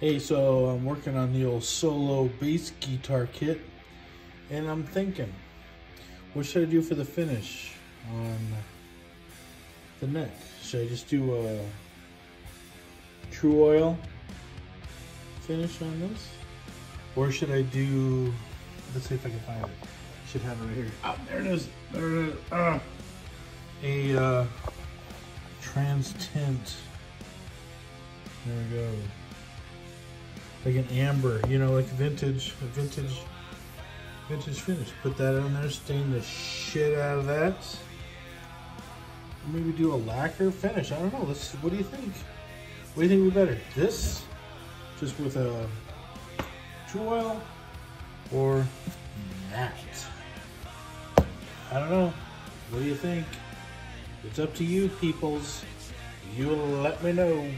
Hey, so I'm working on the old solo bass guitar kit, and I'm thinking, what should I do for the finish on the neck? Should I just do a Tru oil finish on this? Or should I do, let's see if I can find it. Should have it right here. Oh, there it is. There it is. Ah. A uh, trans tint. There we go. Like an amber, you know, like vintage, vintage, vintage finish. Put that on there, stain the shit out of that. Maybe do a lacquer finish. I don't know. Let's. What do you think? What do you think would be better? This, just with a Tru oil, or that? I don't know. What do you think? It's up to you, peoples. You'll let me know.